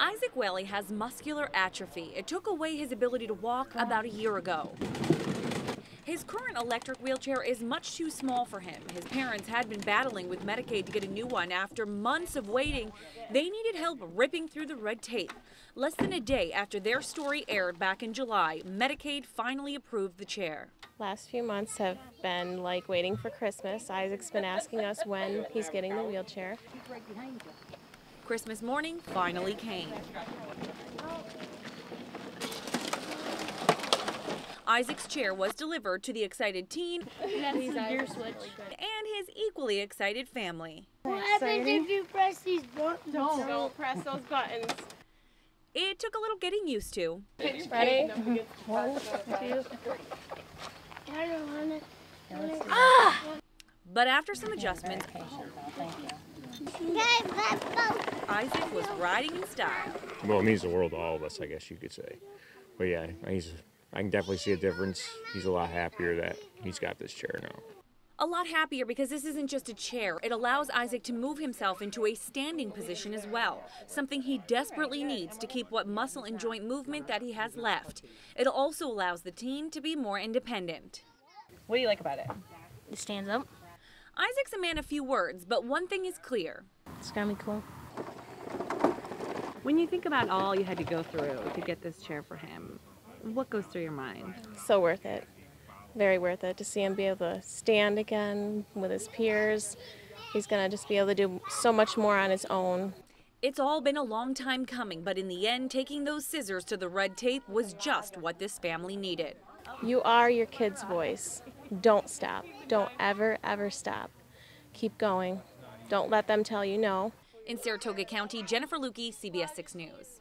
Isaac Whaley has muscular atrophy. It took away his ability to walk about a year ago. His current electric wheelchair is much too small for him. His parents had been battling with Medicaid to get a new one. After months of waiting, they needed help ripping through the red tape. Less than a day after their story aired back in July, Medicaid finally approved the chair. Last few months have been like waiting for Christmas. Isaac's been asking us when he's getting the wheelchair. Christmas morning finally came. Isaac's chair was delivered to the excited teen and his equally excited family. What happens if you press these buttons? Don't press those buttons. It took a little getting used to. Ready? I don't want it. Ah! But after some adjustments, Isaac was riding in style. Well, it means the world to all of us, I guess you could say. But yeah, he's, I can definitely see a difference. He's a lot happier that he's got this chair now. A lot happier because this isn't just a chair. It allows Isaac to move himself into a standing position as well, something he desperately needs to keep what muscle and joint movement that he has left. It also allows the team to be more independent. What do you like about it? It stands up. Isaac's a man of few words, but one thing is clear. It's gonna be cool. When you think about all you had to go through to get this chair for him, what goes through your mind? So worth it. Very worth it to see him be able to stand again with his peers. He's gonna just be able to do so much more on his own. It's all been a long time coming, but in the end, taking those scissors to the red tape was just what this family needed. You are your kid's voice. Don't stop. Don't ever, ever stop. Keep going. Don't let them tell you no. In Saratoga County, Jennifer Lukey, CBS 6 News.